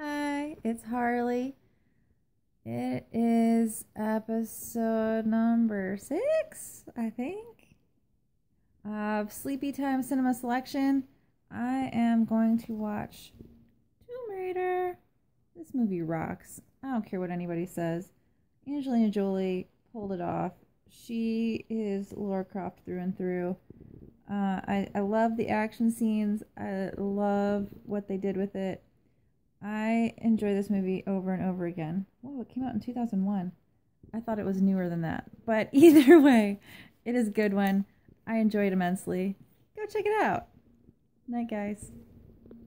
Hi, it's Harley. It is episode number six, I think, of Sleepy Time Cinema Selection. I am going to watch Tomb Raider. This movie rocks. I don't care what anybody says. Angelina Jolie pulled it off. She is Lara Croft through and through. Uh, I, I love the action scenes. I love what they did with it. I enjoy this movie over and over again. Whoa, it came out in 2001. I thought it was newer than that. But either way, it is a good one. I enjoyed it immensely. Go check it out. Night, guys.